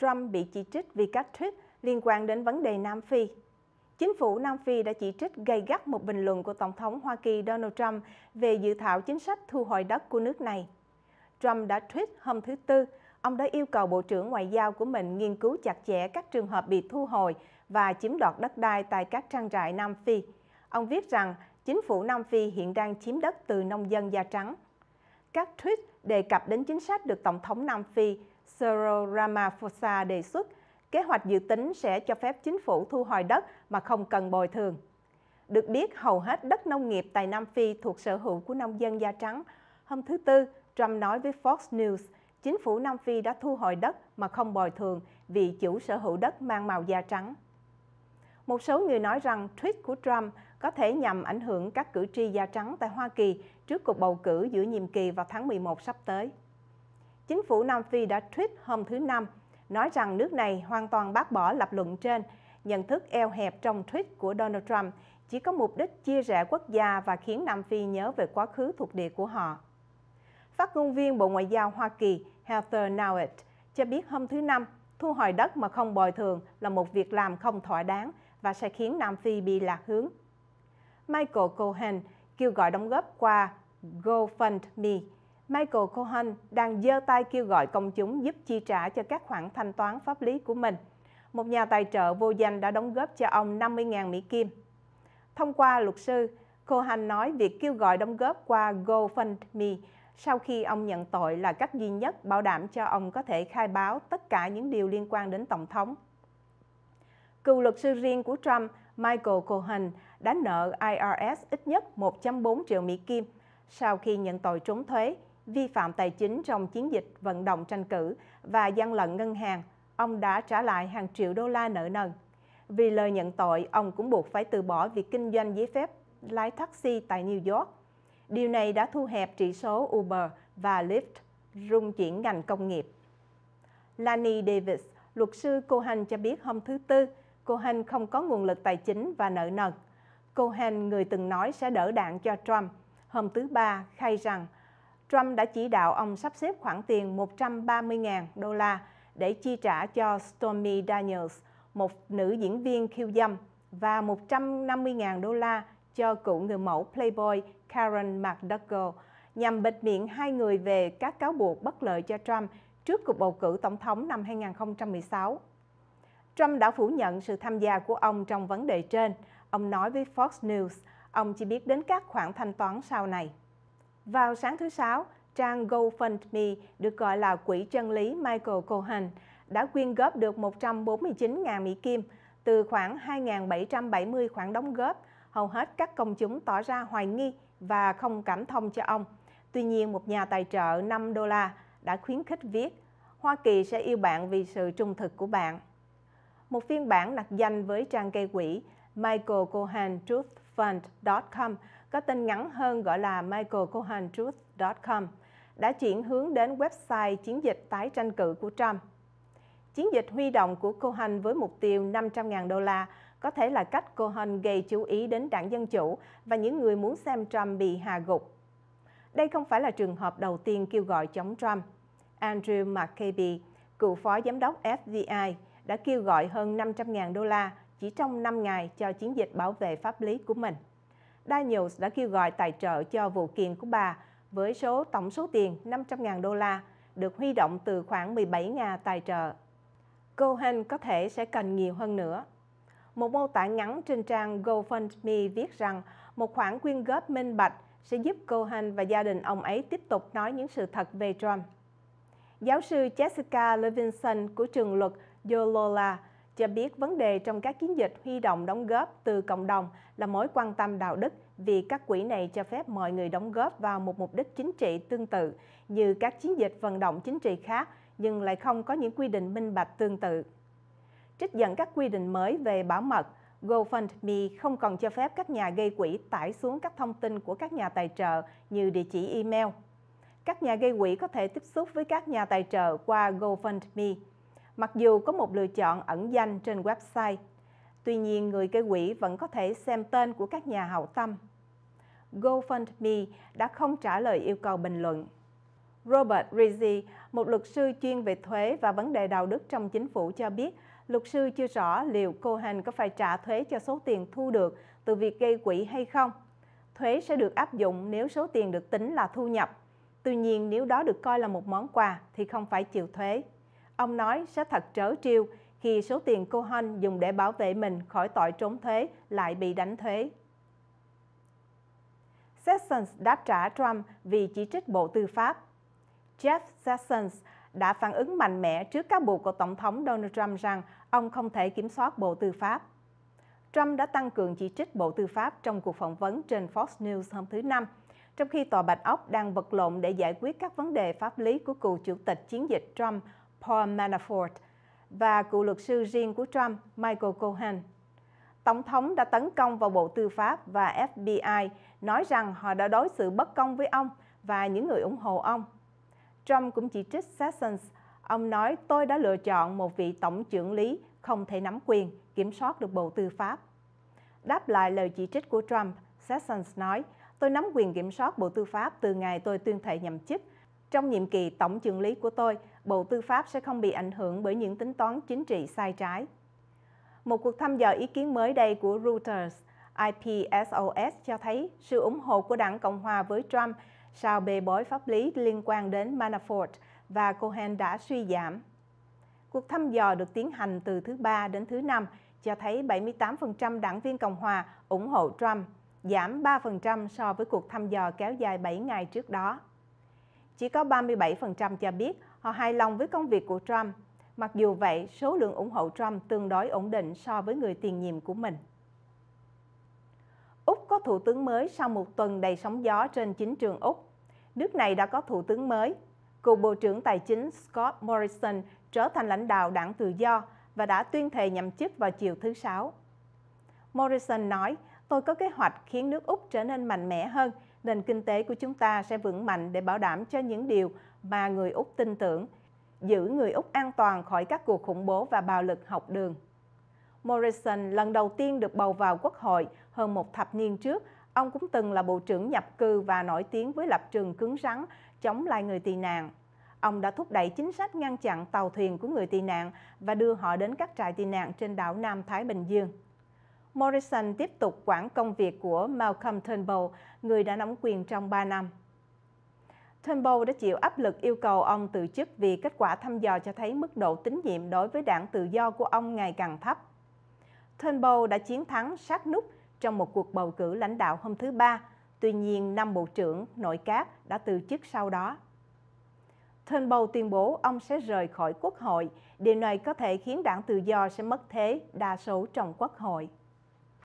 Trump bị chỉ trích vì các tweet liên quan đến vấn đề Nam Phi. Chính phủ Nam Phi đã chỉ trích gay gắt một bình luận của Tổng thống Hoa Kỳ Donald Trump về dự thảo chính sách thu hồi đất của nước này. Trump đã tweet hôm thứ Tư, ông đã yêu cầu Bộ trưởng Ngoại giao của mình nghiên cứu chặt chẽ các trường hợp bị thu hồi và chiếm đoạt đất đai tại các trang trại Nam Phi. Ông viết rằng chính phủ Nam Phi hiện đang chiếm đất từ nông dân da trắng. Các tweet đề cập đến chính sách được Tổng thống Nam Phi Cyril Ramaphosa đề xuất, kế hoạch dự tính sẽ cho phép chính phủ thu hồi đất mà không cần bồi thường. Được biết, hầu hết đất nông nghiệp tại Nam Phi thuộc sở hữu của nông dân da trắng. Hôm thứ Tư, Trump nói với Fox News, chính phủ Nam Phi đã thu hồi đất mà không bồi thường vì chủ sở hữu đất mang màu da trắng. Một số người nói rằng tweet của Trump có thể nhằm ảnh hưởng các cử tri da trắng tại Hoa Kỳ trước cuộc bầu cử giữa nhiệm kỳ vào tháng 11 sắp tới. Chính phủ Nam Phi đã tweet hôm thứ Năm nói rằng nước này hoàn toàn bác bỏ lập luận trên, nhận thức eo hẹp trong tweet của Donald Trump chỉ có mục đích chia rẽ quốc gia và khiến Nam Phi nhớ về quá khứ thuộc địa của họ. Phát ngôn viên Bộ Ngoại giao Hoa Kỳ Heather Nauert cho biết hôm thứ Năm, thu hồi đất mà không bồi thường là một việc làm không thỏa đáng và sẽ khiến Nam Phi bị lạc hướng. Michael Cohen kêu gọi đóng góp qua GoFundMe. Michael Cohen đang giơ tay kêu gọi công chúng giúp chi trả cho các khoản thanh toán pháp lý của mình. Một nhà tài trợ vô danh đã đóng góp cho ông 50.000 Mỹ Kim. Thông qua luật sư, Cohen nói việc kêu gọi đóng góp qua GoFundMe sau khi ông nhận tội là cách duy nhất bảo đảm cho ông có thể khai báo tất cả những điều liên quan đến Tổng thống. Cựu luật sư riêng của Trump, Michael Cohen, đã nợ IRS ít nhất 1.4 triệu Mỹ Kim sau khi nhận tội trốn thuế, vi phạm tài chính trong chiến dịch vận động tranh cử và gian lận ngân hàng. Ông đã trả lại hàng triệu đô la nợ nần. Vì lời nhận tội, ông cũng buộc phải từ bỏ việc kinh doanh giấy phép lái taxi tại New York. Điều này đã thu hẹp trị số Uber và Lyft, rung chuyển ngành công nghiệp. Lani Davis, luật sư Cohen cho biết hôm thứ Tư, Cohen không có nguồn lực tài chính và nợ nần. Cohen, người từng nói sẽ đỡ đạn cho Trump, hôm thứ Ba khai rằng Trump đã chỉ đạo ông sắp xếp khoản tiền 130.000 đô la để chi trả cho Stormy Daniels, một nữ diễn viên khiêu dâm, và 150.000 đô la cho cựu người mẫu Playboy Karen McDougal nhằm bịt miệng hai người về các cáo buộc bất lợi cho Trump trước cuộc bầu cử tổng thống năm 2016. Trump đã phủ nhận sự tham gia của ông trong vấn đề trên. Ông nói với Fox News, ông chỉ biết đến các khoản thanh toán sau này. Vào sáng thứ Sáu, trang GoFundMe được gọi là Quỹ chân lý Michael Cohen đã quyên góp được 149.000 Mỹ Kim từ khoảng 2.770 khoản đóng góp. Hầu hết các công chúng tỏ ra hoài nghi và không cảm thông cho ông. Tuy nhiên, một nhà tài trợ 5 đô la đã khuyến khích viết Hoa Kỳ sẽ yêu bạn vì sự trung thực của bạn. Một phiên bản đặt danh với trang gây quỹ Michael Cohen Truth Fund.com có tên ngắn hơn gọi là michaelcohentruth.com, đã chuyển hướng đến website chiến dịch tái tranh cử của Trump. Chiến dịch huy động của Cohen với mục tiêu 500.000 đô la có thể là cách Cohen gây chú ý đến đảng Dân Chủ và những người muốn xem Trump bị hạ gục. Đây không phải là trường hợp đầu tiên kêu gọi chống Trump. Andrew McCabe, cựu phó giám đốc FBI, đã kêu gọi hơn 500.000 đô la chỉ trong 5 ngày cho chiến dịch bảo vệ pháp lý của mình. Daniels đã kêu gọi tài trợ cho vụ kiện của bà với số, tổng số tiền 500.000 đô la, được huy động từ khoảng 17 nhà tài trợ. Cohen có thể sẽ cần nhiều hơn nữa. Một mô tả ngắn trên trang GoFundMe viết rằng một khoản quyên góp minh bạch sẽ giúp Cohen và gia đình ông ấy tiếp tục nói những sự thật về Trump. Giáo sư Jessica Levinson của trường luật Yolola cho biết vấn đề trong các chiến dịch huy động đóng góp từ cộng đồng là mối quan tâm đạo đức vì các quỹ này cho phép mọi người đóng góp vào một mục đích chính trị tương tự như các chiến dịch vận động chính trị khác nhưng lại không có những quy định minh bạch tương tự. Trích dẫn các quy định mới về bảo mật, GoFundMe không còn cho phép các nhà gây quỹ tải xuống các thông tin của các nhà tài trợ như địa chỉ email. Các nhà gây quỹ có thể tiếp xúc với các nhà tài trợ qua GoFundMe mặc dù có một lựa chọn ẩn danh trên website. Tuy nhiên, người gây quỹ vẫn có thể xem tên của các nhà hảo tâm. GoFundMe đã không trả lời yêu cầu bình luận. Robert Rizzi, một luật sư chuyên về thuế và vấn đề đạo đức trong chính phủ cho biết, luật sư chưa rõ liệu Cohen có phải trả thuế cho số tiền thu được từ việc gây quỹ hay không. Thuế sẽ được áp dụng nếu số tiền được tính là thu nhập. Tuy nhiên, nếu đó được coi là một món quà thì không phải chịu thuế. Ông nói sẽ thật trớ trêu khi số tiền Cohen dùng để bảo vệ mình khỏi tội trốn thuế lại bị đánh thuế. Sessions đáp trả Trump vì chỉ trích Bộ Tư pháp. Jeff Sessions đã phản ứng mạnh mẽ trước cáo buộc của Tổng thống Donald Trump rằng ông không thể kiểm soát Bộ Tư pháp. Trump đã tăng cường chỉ trích Bộ Tư pháp trong cuộc phỏng vấn trên Fox News hôm thứ Năm, trong khi Tòa Bạch Ốc đang vật lộn để giải quyết các vấn đề pháp lý của cựu chủ tịch chiến dịch Trump Paul Manafort và cựu luật sư riêng của Trump Michael Cohen. Tổng thống đã tấn công vào Bộ Tư pháp và FBI, nói rằng họ đã đối xử bất công với ông và những người ủng hộ ông. Trump cũng chỉ trích Sessions. Ông nói, tôi đã lựa chọn một vị tổng trưởng lý không thể nắm quyền, kiểm soát được Bộ Tư pháp. Đáp lại lời chỉ trích của Trump, Sessions nói, tôi nắm quyền kiểm soát Bộ Tư pháp từ ngày tôi tuyên thệ nhậm chức. Trong nhiệm kỳ tổng trưởng lý của tôi, Bộ Tư pháp sẽ không bị ảnh hưởng bởi những tính toán chính trị sai trái. Một cuộc thăm dò ý kiến mới đây của Reuters IPSOS cho thấy sự ủng hộ của đảng Cộng hòa với Trump sau bê bối pháp lý liên quan đến Manafort và Cohen đã suy giảm. Cuộc thăm dò được tiến hành từ thứ Ba đến thứ Năm cho thấy 78% đảng viên Cộng hòa ủng hộ Trump, giảm 3% so với cuộc thăm dò kéo dài 7 ngày trước đó. Chỉ có 37% cho biết họ hài lòng với công việc của Trump. Mặc dù vậy, số lượng ủng hộ Trump tương đối ổn định so với người tiền nhiệm của mình. Úc có thủ tướng mới sau một tuần đầy sóng gió trên chính trường Úc. Nước này đã có thủ tướng mới. Cựu Bộ trưởng Tài chính Scott Morrison trở thành lãnh đạo đảng tự do và đã tuyên thệ nhậm chức vào chiều thứ Sáu. Morrison nói, tôi có kế hoạch khiến nước Úc trở nên mạnh mẽ hơn, nền kinh tế của chúng ta sẽ vững mạnh để bảo đảm cho những điều mà người Úc tin tưởng, giữ người Úc an toàn khỏi các cuộc khủng bố và bạo lực học đường. Morrison lần đầu tiên được bầu vào Quốc hội hơn một thập niên trước. Ông cũng từng là Bộ trưởng nhập cư và nổi tiếng với lập trường cứng rắn chống lại người tị nạn. Ông đã thúc đẩy chính sách ngăn chặn tàu thuyền của người tị nạn và đưa họ đến các trại tị nạn trên đảo Nam Thái Bình Dương. Morrison tiếp tục quản công việc của Malcolm Turnbull, người đã nắm quyền trong 3 năm. Turnbull đã chịu áp lực yêu cầu ông từ chức vì kết quả thăm dò cho thấy mức độ tín nhiệm đối với đảng tự do của ông ngày càng thấp. Turnbull đã chiến thắng sát nút trong một cuộc bầu cử lãnh đạo hôm thứ Ba, tuy nhiên năm bộ trưởng nội các đã từ chức sau đó. Turnbull tuyên bố ông sẽ rời khỏi quốc hội. Điều này có thể khiến đảng tự do sẽ mất thế đa số trong quốc hội.